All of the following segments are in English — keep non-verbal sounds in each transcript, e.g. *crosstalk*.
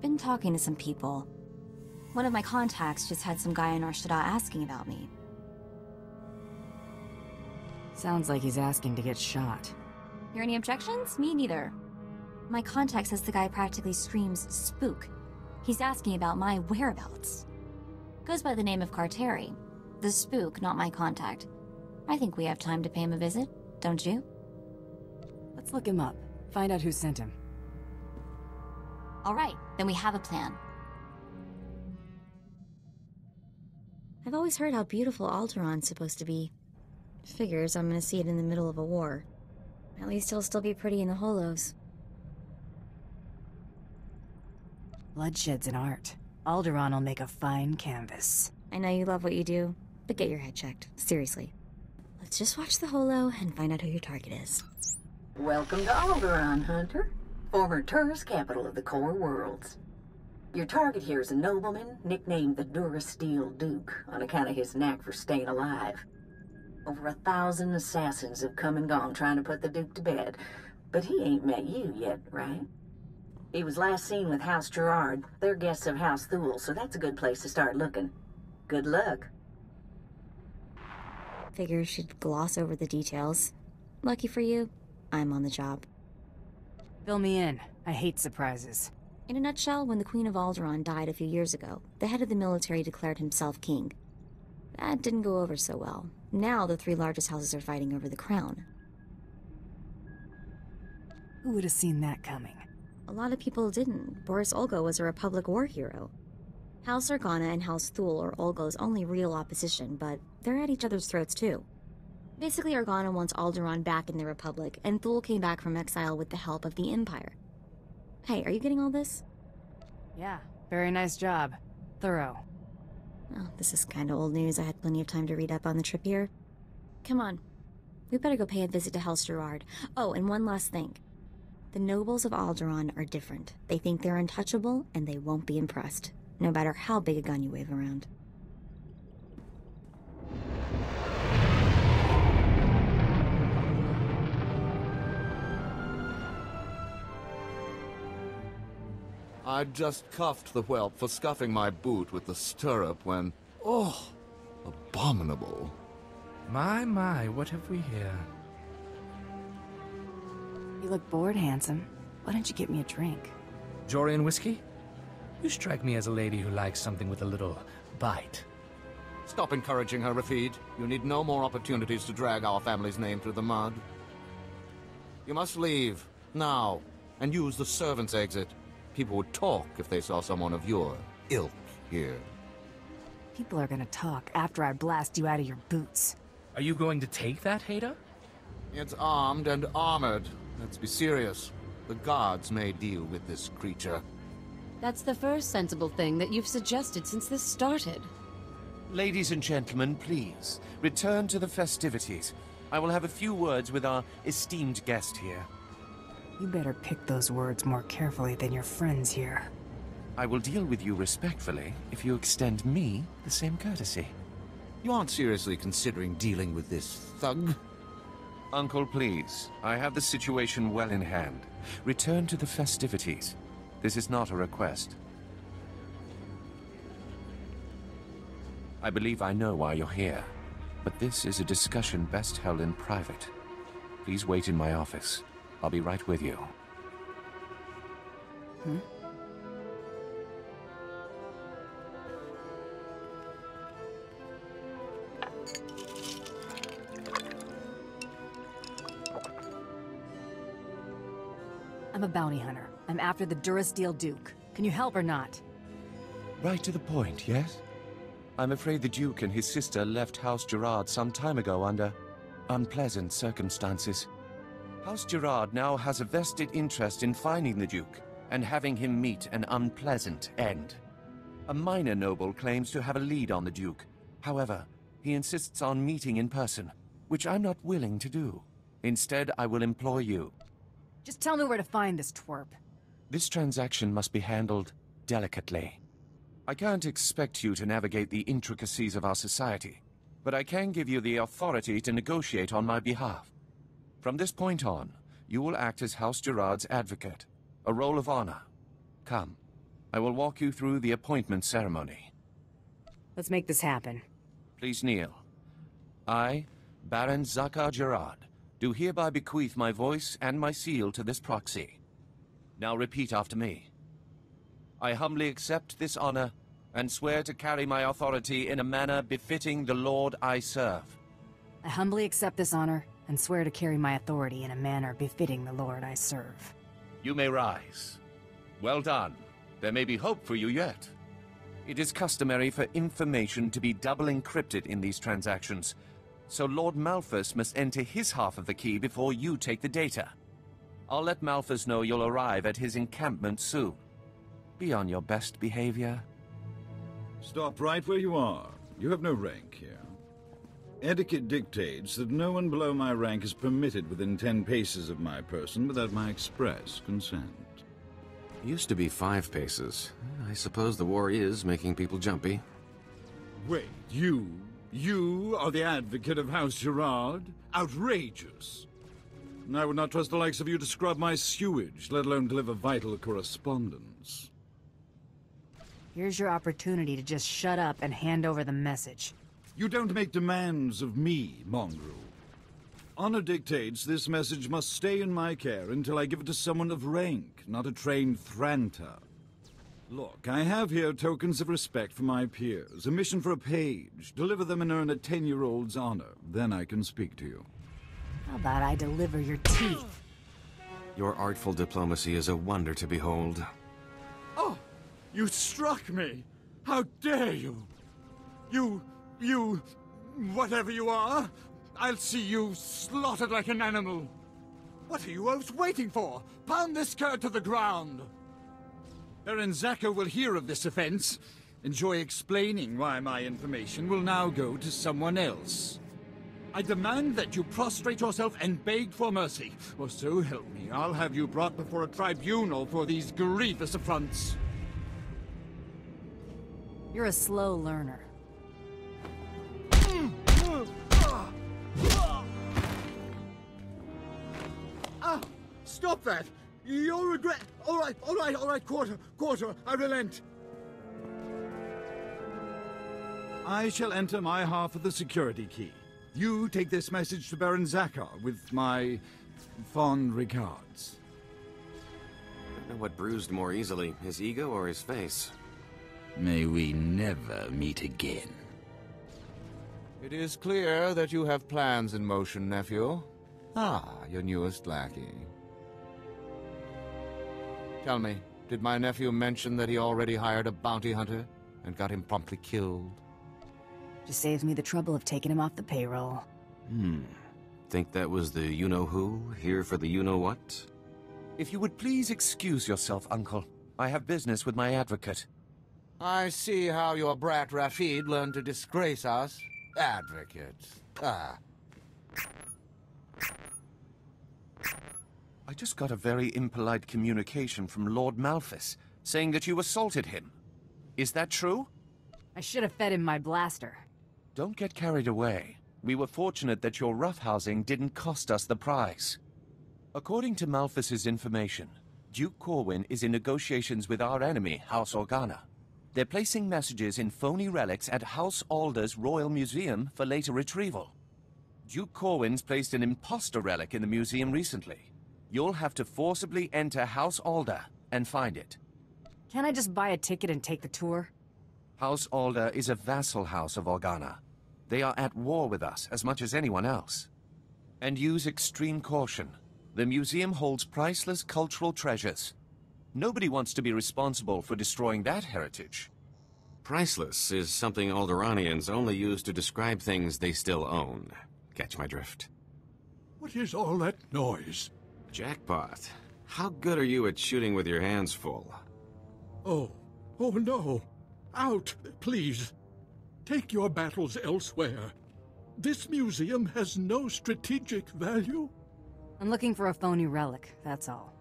Been talking to some people. One of my contacts just had some guy in Nar Shaddaa asking about me. Sounds like he's asking to get shot. Hear any objections? Me neither. My contact says the guy practically screams spook. He's asking about my whereabouts. Goes by the name of Carteri. The spook, not my contact. I think we have time to pay him a visit, don't you? Let's look him up. Find out who sent him. All right, then we have a plan. I've always heard how beautiful Alderaan's supposed to be. Figures I'm gonna see it in the middle of a war. At least he'll still be pretty in the holos. Bloodshed's an art. Alderaan will make a fine canvas. I know you love what you do, but get your head checked. Seriously. Let's just watch the holo and find out who your target is. Welcome to Alderaan, Hunter. Former tourist capital of the core worlds. Your target here is a nobleman nicknamed the Durasteel Duke on account of his knack for staying alive. Over a thousand assassins have come and gone trying to put the Duke to bed, but he ain't met you yet, right? He was last seen with House Gerard. They're guests of House Thule, so that's a good place to start looking. Good luck. Figure she'd gloss over the details. Lucky for you, I'm on the job. Fill me in. I hate surprises. In a nutshell, when the Queen of Alderaan died a few years ago, the head of the military declared himself king. That didn't go over so well. Now the three largest houses are fighting over the crown. Who would have seen that coming? A lot of people didn't. Bouris Ulgo was a Republic war hero. House Organa and House Thule are Ulgo's only real opposition, but they're at each other's throats too. Basically, Organa wants Alderaan back in the Republic, and Thule came back from exile with the help of the Empire. Hey, are you getting all this? Yeah, very nice job. Thorough. Oh, this is kinda old news. I had plenty of time to read up on the trip here. Come on. We better go pay a visit to House Gerard. Oh, and one last thing. The nobles of Alderaan are different. They think they're untouchable, and they won't be impressed, no matter how big a gun you wave around. I'd just cuffed the whelp for scuffing my boot with the stirrup when... Oh, abominable. My, my, what have we here? You look bored, handsome. Why don't you get me a drink? Jorian whiskey? You strike me as a lady who likes something with a little bite. Stop encouraging her, Rafid. You need no more opportunities to drag our family's name through the mud. You must leave, now, and use the servant's exit. People would talk if they saw someone of your ilk here. People are gonna talk after I blast you out of your boots. Are you going to take that, Hader? It's armed and armored. Let's be serious. The gods may deal with this creature. That's the first sensible thing that you've suggested since this started. Ladies and gentlemen, please, return to the festivities. I will have a few words with our esteemed guest here. You better pick those words more carefully than your friends here. I will deal with you respectfully if you extend me the same courtesy. You aren't seriously considering dealing with this thug? Uncle, please. I have the situation well in hand. Return to the festivities. This is not a request. I believe I know why you're here, but this is a discussion best held in private. Please wait in my office. I'll be right with you. Hmm? I'm a bounty hunter. I'm after the Durasteel Duke. Can you help or not? Right to the point, yes? I'm afraid the Duke and his sister left House Gerard some time ago under unpleasant circumstances. House Gerard now has a vested interest in finding the Duke and having him meet an unpleasant end. A minor noble claims to have a lead on the Duke. However, he insists on meeting in person, which I'm not willing to do. Instead, I will employ you. Just tell me where to find this twerp. This transaction must be handled delicately. I can't expect you to navigate the intricacies of our society, but I can give you the authority to negotiate on my behalf. From this point on, you will act as House Gerard's advocate, a role of honor. Come, I will walk you through the appointment ceremony. Let's make this happen. Please kneel. I, Baron Zakar Gerard, do hereby bequeath my voice and my seal to this proxy. Now repeat after me. I humbly accept this honor and swear to carry my authority in a manner befitting the Lord I serve. I humbly accept this honor and swear to carry my authority in a manner befitting the Lord I serve. You may rise. Well done. There may be hope for you yet. It is customary for information to be double encrypted in these transactions, so Lord Malphas must enter his half of the key before you take the data. I'll let Malphas know you'll arrive at his encampment soon. Be on your best behavior. Stop right where you are. You have no rank here. Etiquette dictates that no one below my rank is permitted within ten paces of my person without my express consent. Used to be five paces. I suppose the war is making people jumpy. Wait, you... you are the advocate of House Gerard? Outrageous! I would not trust the likes of you to scrub my sewage, let alone deliver vital correspondence. Here's your opportunity to just shut up and hand over the message. You don't make demands of me, Mongrel. Honor dictates this message must stay in my care until I give it to someone of rank, not a trained Thranta. Look, I have here tokens of respect for my peers, a mission for a page. Deliver them and earn a ten-year-old's honor. Then I can speak to you. How about I deliver your teeth? Your artful diplomacy is a wonder to behold. Oh! You struck me! How dare you! You... you... whatever you are! I'll see you slaughtered like an animal! What are you else waiting for? Pound this cur to the ground! Baron Zakar will hear of this offense. Enjoy explaining why my information will now go to someone else. I demand that you prostrate yourself and beg for mercy, or so help me, I'll have you brought before a tribunal for these grievous affronts. You're a slow learner. Stop that! You'll regret... All right, all right, all right, quarter, quarter, I relent. I shall enter my half of the security key. You take this message to Baron Zakar with my fond regards. I Don't know what bruised more easily, his ego or his face. May we never meet again. It is clear that you have plans in motion, nephew. Ah, your newest lackey. Tell me, did my nephew mention that he already hired a bounty hunter and got him promptly killed? Just saves me the trouble of taking him off the payroll. Hmm. Think that was the you-know-who, here for the you-know-what? If you would please excuse yourself, Uncle. I have business with my advocate. I see how your brat Rafid learned to disgrace us. Advocate. Ah. I just got a very impolite communication from Lord Malphas, saying that you assaulted him. Is that true? I should have fed him my blaster. Don't get carried away. We were fortunate that your roughhousing didn't cost us the prize. According to Malphas's information, Duke Corwin is in negotiations with our enemy, House Organa. They're placing messages in phony relics at House Alder's Royal Museum for later retrieval. Duke Corwin's placed an imposter relic in the museum recently. You'll have to forcibly enter House Alder and find it. Can't I just buy a ticket and take the tour? House Alder is a vassal house of Organa. They are at war with us as much as anyone else. And use extreme caution. The museum holds priceless cultural treasures. Nobody wants to be responsible for destroying that heritage. Priceless is something Alderaanians only use to describe things they still own. Catch my drift. What is all that noise? Jackpot. How good are you at shooting with your hands full? Oh, oh no. Out, please. Take your battles elsewhere. This museum has no strategic value. I'm looking for a phony relic, that's all.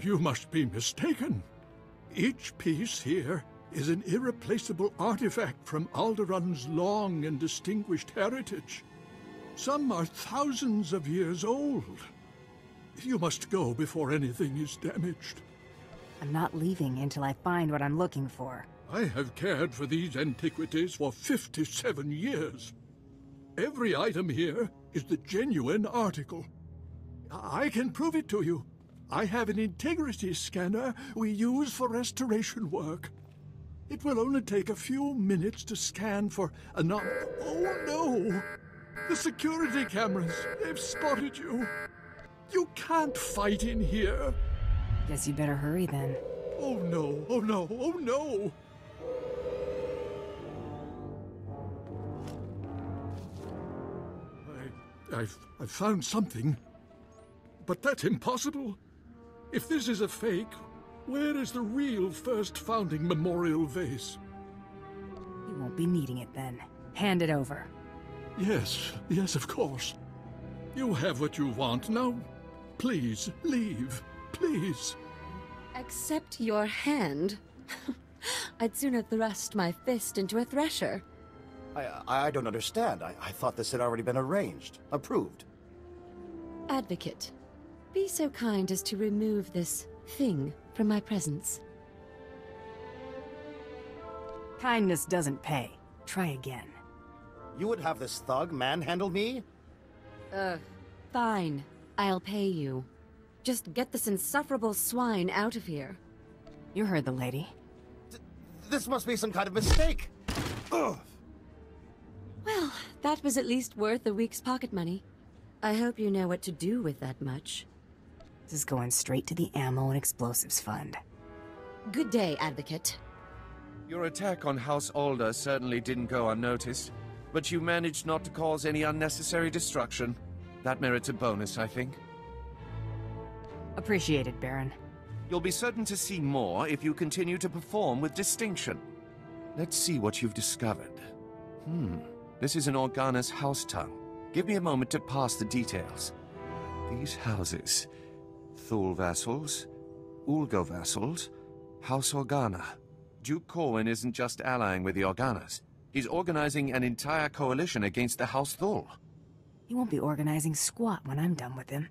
You must be mistaken. Each piece here is an irreplaceable artifact from Alderaan's long and distinguished heritage. Some are thousands of years old. You must go before anything is damaged. I'm not leaving until I find what I'm looking for. I have cared for these antiquities for 57 years. Every item here is the genuine article. I can prove it to you. I have an integrity scanner we use for restoration work. It will only take a few minutes to scan for anom- Oh no! The security cameras, they've spotted you. You can't fight in here. Guess you better hurry then. Oh no, oh no, oh no! I, I've, I've found something. But that's impossible. If this is a fake, where is the real first founding memorial vase? You won't be needing it then. Hand it over. Yes, yes, of course. You have what you want. Now, please, leave. Please. Accept your hand? *laughs* I'd sooner thrust my fist into a thresher. I, I don't understand. I, I thought this had already been arranged. Approved. Advocate, be so kind as to remove this thing from my presence. Kindness doesn't pay. Try again. You would have this thug manhandle me? Uh, fine. I'll pay you. Just get this insufferable swine out of here. You heard the lady. D this must be some kind of mistake! Ugh. Well, that was at least worth a week's pocket money. I hope you know what to do with that much. This is going straight to the Ammo and Explosives Fund. Good day, Advocate. Your attack on House Alder certainly didn't go unnoticed, but you managed not to cause any unnecessary destruction. That merits a bonus, I think. Appreciated, Baron. You'll be certain to see more if you continue to perform with distinction. Let's see what you've discovered. Hmm, this is an Organa's house tongue. Give me a moment to pass the details. These houses... Thule vassals, Ulgo vassals, House Organa. Duke Corwin isn't just allying with the Organas. He's organizing an entire coalition against the House Thule. He won't be organizing squat when I'm done with him.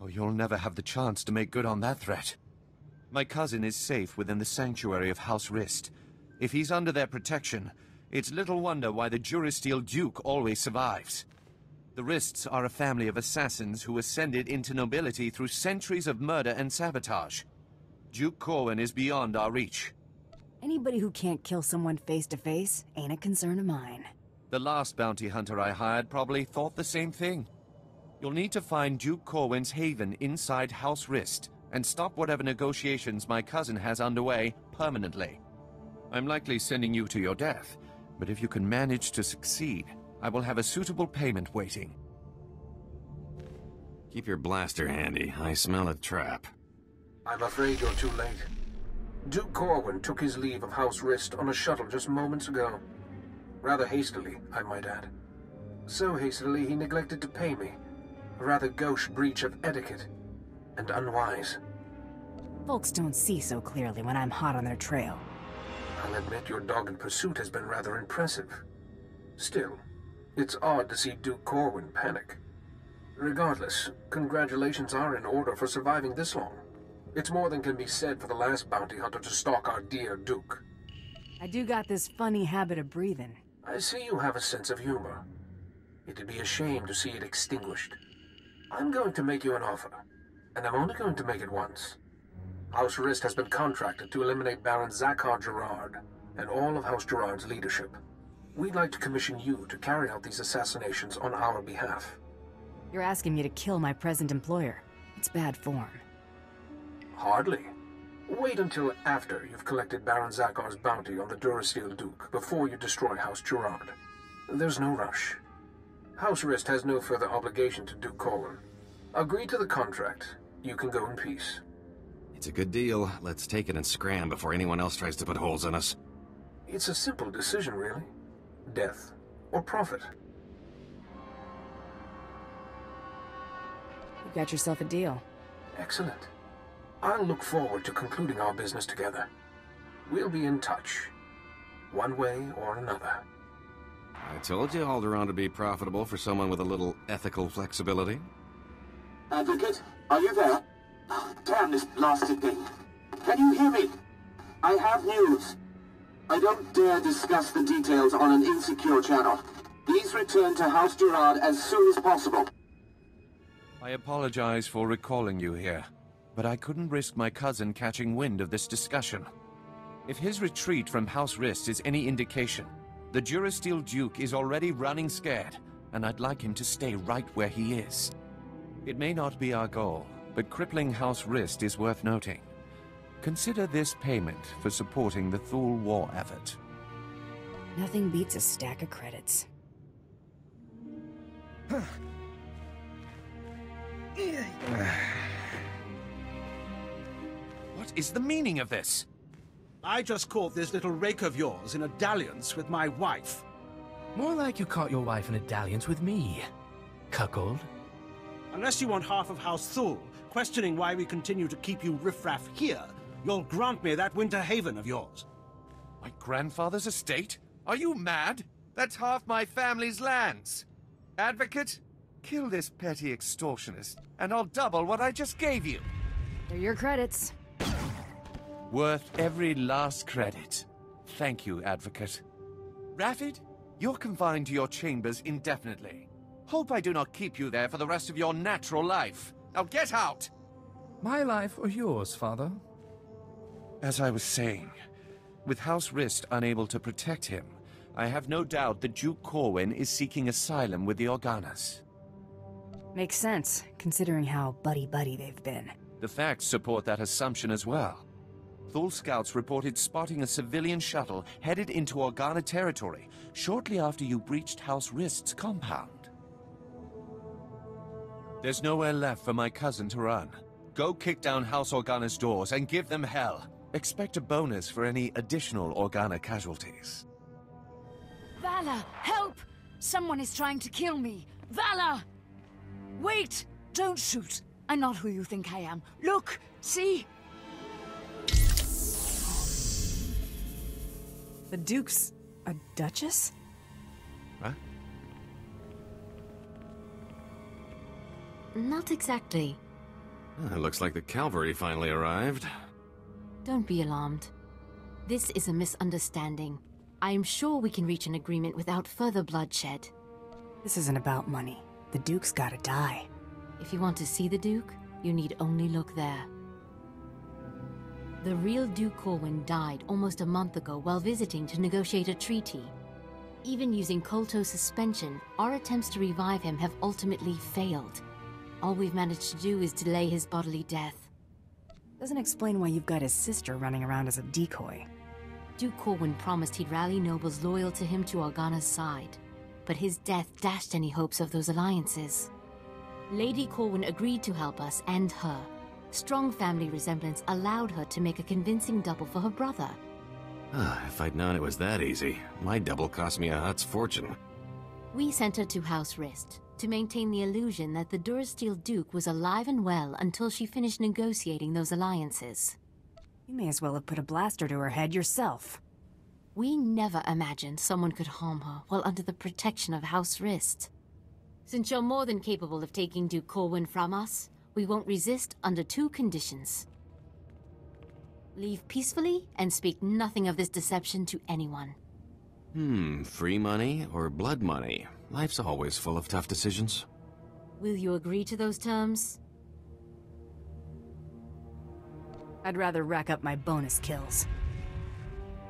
Oh, you'll never have the chance to make good on that threat. My cousin is safe within the sanctuary of House Rist. If he's under their protection, it's little wonder why the Durasteel Duke always survives. The Rists are a family of assassins who ascended into nobility through centuries of murder and sabotage. Duke Corwin is beyond our reach. Anybody who can't kill someone face to face ain't a concern of mine. The last bounty hunter I hired probably thought the same thing. You'll need to find Duke Corwin's haven inside House Rist and stop whatever negotiations my cousin has underway permanently. I'm likely sending you to your death, but if you can manage to succeed, I will have a suitable payment waiting. Keep your blaster handy. I smell a trap. I'm afraid you're too late. Duke Corwin took his leave of House Rist on a shuttle just moments ago. Rather hastily, I might add. So hastily he neglected to pay me. A rather gauche breach of etiquette. And unwise. Folks don't see so clearly when I'm hot on their trail. I'll admit your dogged pursuit has been rather impressive. Still, it's odd to see Duke Corwin panic. Regardless, congratulations are in order for surviving this long. It's more than can be said for the last bounty hunter to stalk our dear Duke. I do got this funny habit of breathing. I see you have a sense of humor. It'd be a shame to see it extinguished. I'm going to make you an offer, and I'm only going to make it once. House Rist has been contracted to eliminate Baron Zakar Gerard and all of House Gerard's leadership. We'd like to commission you to carry out these assassinations on our behalf. You're asking me to kill my present employer. It's bad form. Hardly. Wait until after you've collected Baron Zakar's bounty on the Durasteel Duke before you destroy House Gerard. There's no rush. House Rist has no further obligation to Duke Corwin. Agree to the contract. You can go in peace. It's a good deal. Let's take it and scram before anyone else tries to put holes in us. It's a simple decision, really. Death or profit. You got yourself a deal. Excellent. I'll look forward to concluding our business together. We'll be in touch. One way or another. I told you Alderaan would be profitable for someone with a little ethical flexibility. Advocate, are you there? Damn this blasted thing. Can you hear me? I have news. I don't dare discuss the details on an insecure channel. Please return to House Gerard as soon as possible. I apologize for recalling you here, but I couldn't risk my cousin catching wind of this discussion. If his retreat from House Rist is any indication, the Durasteel Duke is already running scared, and I'd like him to stay right where he is. It may not be our goal, but crippling House Rist is worth noting. Consider this payment for supporting the Thule war effort. Nothing beats a stack of credits. What is the meaning of this? I just caught this little rake of yours in a dalliance with my wife. More like you caught your wife in a dalliance with me. Cuckold. Unless you want half of House Thule, questioning why we continue to keep you riffraff here, you'll grant me that winter haven of yours. My grandfather's estate? Are you mad? That's half my family's lands. Advocate, kill this petty extortionist, and I'll double what I just gave you. They're your credits. Worth every last credit. Thank you, Advocate. Rafid, you're confined to your chambers indefinitely. Hope I do not keep you there for the rest of your natural life. Now get out! My life or yours, father? As I was saying, with House Rist unable to protect him, I have no doubt that Duke Corwin is seeking asylum with the Organas. Makes sense, considering how buddy-buddy they've been. The facts support that assumption as well. Thule scouts reported spotting a civilian shuttle headed into Organa territory shortly after you breached House Rist's compound. There's nowhere left for my cousin to run. Go kick down House Organa's doors and give them hell. Expect a bonus for any additional Organa casualties. Vala, help! Someone is trying to kill me. Vala! Wait! Don't shoot. I'm not who you think I am. Look! See? The Duke's a Duchess? Huh? Not exactly. It looks like the cavalry finally arrived. Don't be alarmed. This is a misunderstanding. I am sure we can reach an agreement without further bloodshed. This isn't about money. The Duke's gotta die. If you want to see the Duke, you need only look there. The real Duke Corwin died almost a month ago while visiting to negotiate a treaty. Even using Kolto suspension, our attempts to revive him have ultimately failed. All we've managed to do is delay his bodily death. Doesn't explain why you've got his sister running around as a decoy. Duke Corwin promised he'd rally nobles loyal to him to Organa's side, but his death dashed any hopes of those alliances. Lady Corwin agreed to help us and her. Strong family resemblance allowed her to make a convincing double for her brother. Ah, if I'd known it was that easy, my double cost me a Hutt's fortune. We sent her to House Rist to maintain the illusion that the Durasteel Duke was alive and well until she finished negotiating those alliances. You may as well have put a blaster to her head yourself. We never imagined someone could harm her while under the protection of House Rist. Since you're more than capable of taking Duke Corwin from us, we won't resist under two conditions. Leave peacefully and speak nothing of this deception to anyone. Hmm, free money or blood money? Life's always full of tough decisions. Will you agree to those terms? I'd rather rack up my bonus kills.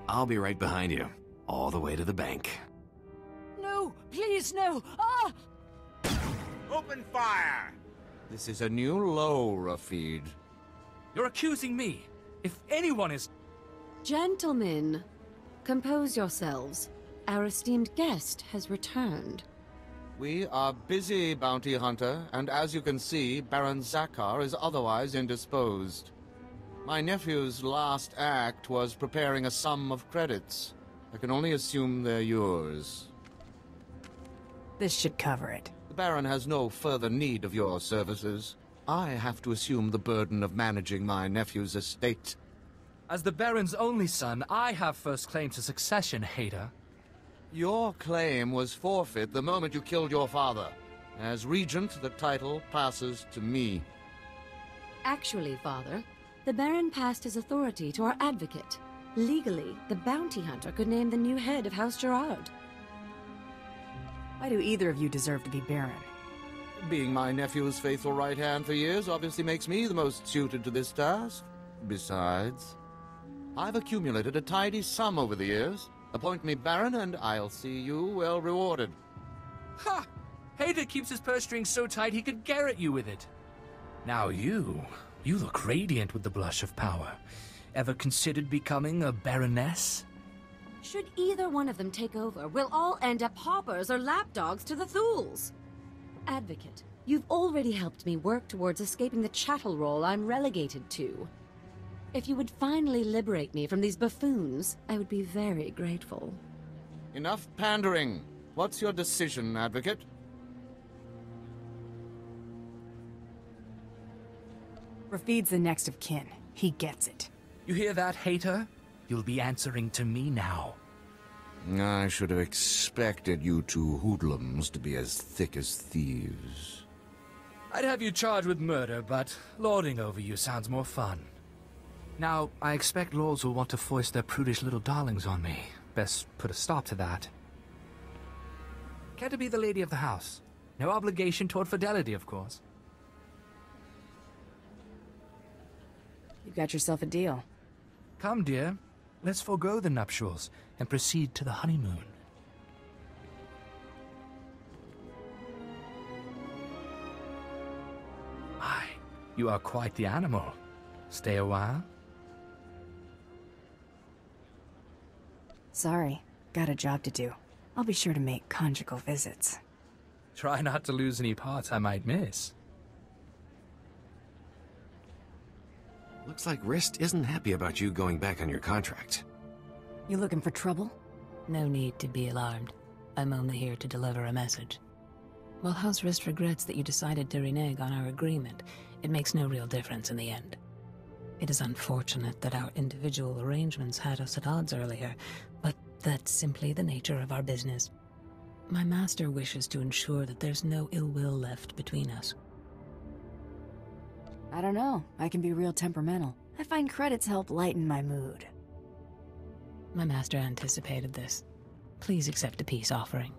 I'll be right behind you, all the way to the bank. No, please no! Ah! Open fire! This is a new low, Rafid. You're accusing me. If anyone is... Gentlemen, compose yourselves. Our esteemed guest has returned. We are busy, Bounty Hunter, and as you can see, Baron Zakar is otherwise indisposed. My nephew's last act was preparing a sum of credits. I can only assume they're yours. This should cover it. The Baron has no further need of your services. I have to assume the burden of managing my nephew's estate. As the Baron's only son, I have first claim to succession, Hader. Your claim was forfeit the moment you killed your father. As Regent, the title passes to me. Actually, Father, The Baron passed his authority to our advocate. Legally, the bounty hunter could name the new head of House Gerard. Why do either of you deserve to be Baron? Being my nephew's faithful right hand for years obviously makes me the most suited to this task. Besides, I've accumulated a tidy sum over the years. Appoint me Baron, and I'll see you well rewarded. Ha! Hayter keeps his purse strings so tight he could garrot you with it. Now you, you look radiant with the blush of power. Ever considered becoming a baroness? Should either one of them take over, we'll all end up hoppers or lapdogs to the Thules. Advocate, you've already helped me work towards escaping the chattel role I'm relegated to. If you would finally liberate me from these buffoons, I would be very grateful. Enough pandering. What's your decision, Advocate? Rafid's the next of kin. He gets it. You hear that, Hayter? You'll be answering to me now. I should have expected you two hoodlums to be as thick as thieves. I'd have you charged with murder, but lording over you sounds more fun. Now, I expect lords will want to foist their prudish little darlings on me. Best put a stop to that. Care to be the lady of the house? No obligation toward fidelity, of course. You got yourself a deal. Come, dear. Let's forego the nuptials and proceed to the honeymoon. My, you are quite the animal. Stay a while? Sorry, got a job to do. I'll be sure to make conjugal visits. Try not to lose any parts I might miss. Looks like Rist isn't happy about you going back on your contract. You looking for trouble? No need to be alarmed. I'm only here to deliver a message. While House Rist regrets that you decided to renege on our agreement, it makes no real difference in the end. It is unfortunate that our individual arrangements had us at odds earlier, but that's simply the nature of our business. My master wishes to ensure that there's no ill will left between us. I don't know. I can be real temperamental. I find credits help lighten my mood. My master anticipated this. Please accept a peace offering.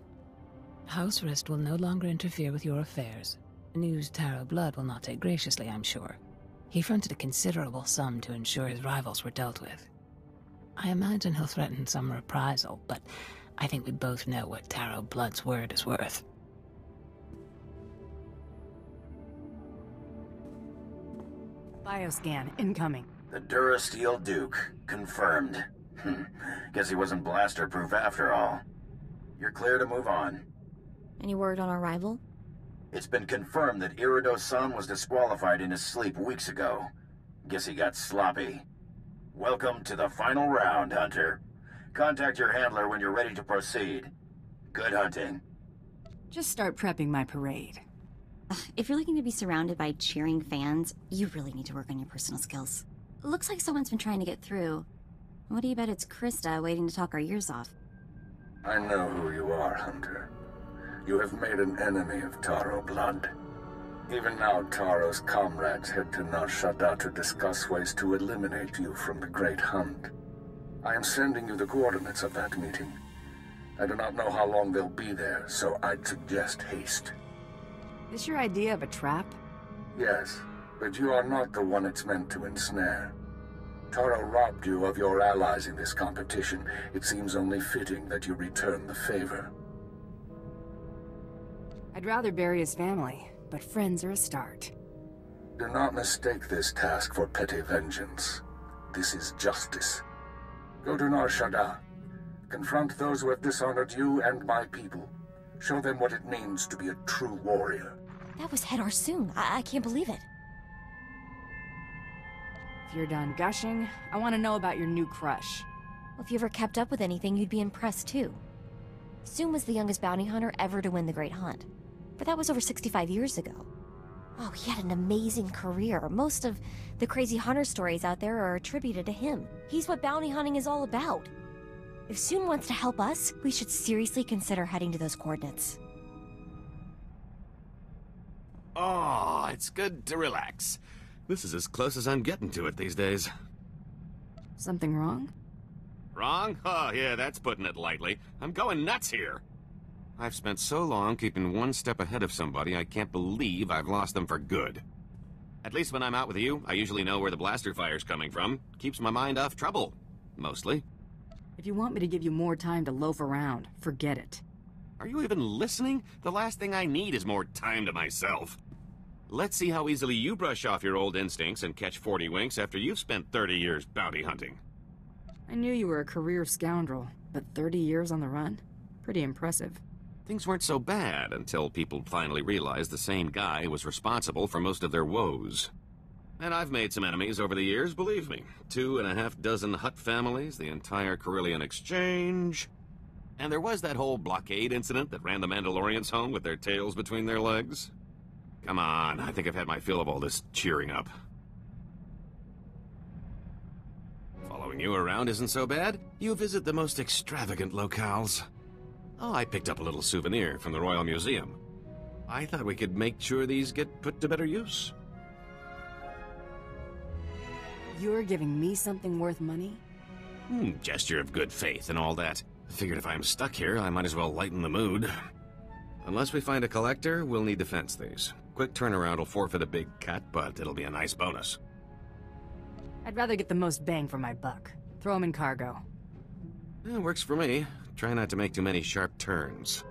House Rist will no longer interfere with your affairs. News Tarro Blood will not take graciously, I'm sure. He fronted a considerable sum to ensure his rivals were dealt with. I imagine he'll threaten some reprisal, but I think we both know what Tarro Blood's word is worth. Bioscan, incoming. The Durasteel Duke. Confirmed. Hmm. Guess he wasn't blaster-proof after all. You're clear to move on. Any word on our rival? It's been confirmed that Irido-san was disqualified in his sleep weeks ago. Guess he got sloppy. Welcome to the final round, Hunter. Contact your handler when you're ready to proceed. Good hunting. Just start prepping my parade. If you're looking to be surrounded by cheering fans, you really need to work on your personal skills. Looks like someone's been trying to get through. What do you bet it's Krista waiting to talk our ears off? I know who you are, Hunter. You have made an enemy of Tarro Blood. Even now, Tarro's comrades head to Nar Shaddaa to discuss ways to eliminate you from the Great Hunt. I am sending you the coordinates of that meeting. I do not know how long they'll be there, so I'd suggest haste. This your idea of a trap? Yes, but you are not the one it's meant to ensnare. Tarro robbed you of your allies in this competition. It seems only fitting that you return the favor. I'd rather bury his family, but friends are a start. Do not mistake this task for petty vengeance. This is justice. Go to Nar Shaddaa. Confront those who have dishonored you and my people. Show them what it means to be a true warrior. That was Hedarr Soon. I, I can't believe it. If you're done gushing, I want to know about your new crush. Well, if you ever kept up with anything, you'd be impressed too. Soon was the youngest bounty hunter ever to win the Great Hunt. But that was over 65 years ago. Oh, he had an amazing career. Most of the crazy hunter stories out there are attributed to him. He's what bounty hunting is all about. If Soon wants to help us, we should seriously consider heading to those coordinates. Oh, it's good to relax. This is as close as I'm getting to it these days. Something wrong? Wrong? Oh, yeah, that's putting it lightly. I'm going nuts here. I've spent so long keeping one step ahead of somebody, I can't believe I've lost them for good. At least when I'm out with you, I usually know where the blaster fire's coming from. Keeps my mind off trouble. Mostly. If you want me to give you more time to loaf around, forget it. Are you even listening? The last thing I need is more time to myself. Let's see how easily you brush off your old instincts and catch 40 winks after you've spent 30 years bounty hunting. I knew you were a career scoundrel, but 30 years on the run? Pretty impressive. Things weren't so bad until people finally realized the same guy was responsible for most of their woes. And I've made some enemies over the years, believe me. Two and a half dozen Hutt families, the entire Corellian Exchange. And there was that whole blockade incident that ran the Mandalorians home with their tails between their legs. Come on, I think I've had my fill of all this cheering up. Following you around isn't so bad. You visit the most extravagant locales. Oh, I picked up a little souvenir from the Royal Museum. I thought we could make sure these get put to better use. You're giving me something worth money? Hmm, gesture of good faith and all that. Figured if I'm stuck here, I might as well lighten the mood. Unless we find a collector, we'll need to fence these. Quick turnaround will forfeit a big cut, but it'll be a nice bonus. I'd rather get the most bang for my buck. Throw them in cargo. Yeah, works for me. Try not to make too many sharp turns.